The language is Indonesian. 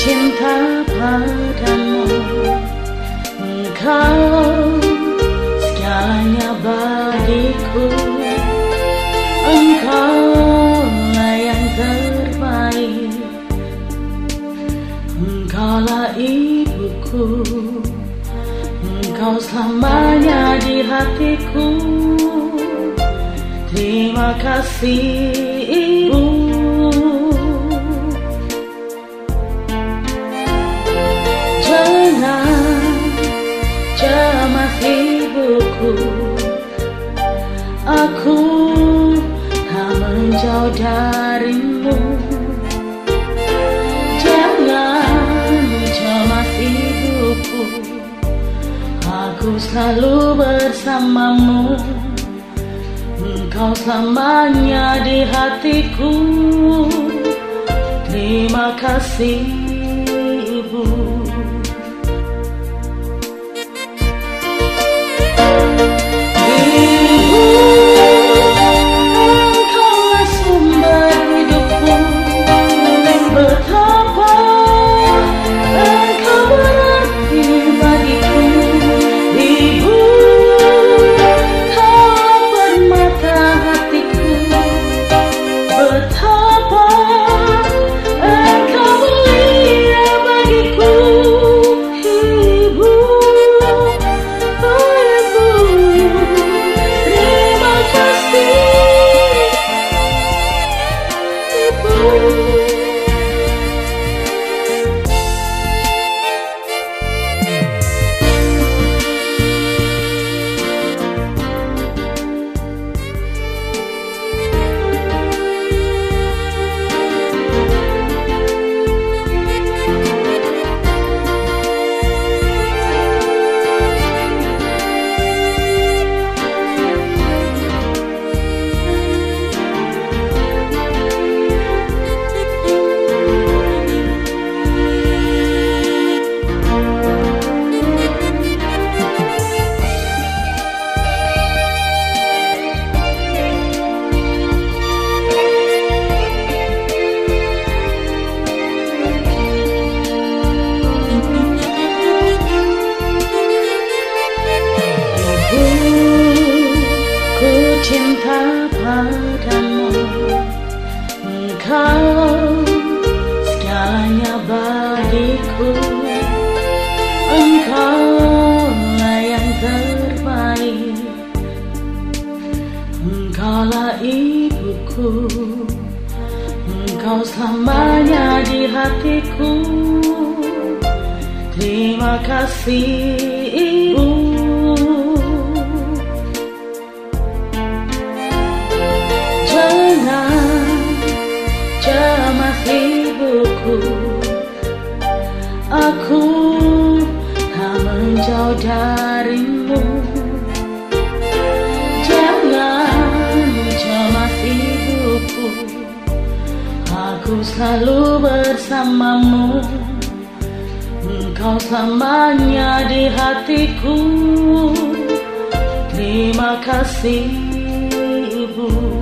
cinta padamu. Engkau segalanya bagiku. Engkau lah yang terbaik. Engkaulah ibuku. Engkau selamanya di hatiku. Terima kasih Aku tak menjauh darimu. Jangan cemas ibuku Aku selalu bersamamu. Engkau selamanya di hatiku. Terima kasih cinta padamu. Engkau segalanya bagiku. Engkau lah yang terbaik. Engkaulah ibuku. Engkau selamanya di hatiku. Terima kasih ibu menjauh darimu Jangan cemas ibuku. Aku selalu bersamamu. Engkau selamanya di hatiku. Terima kasih ibu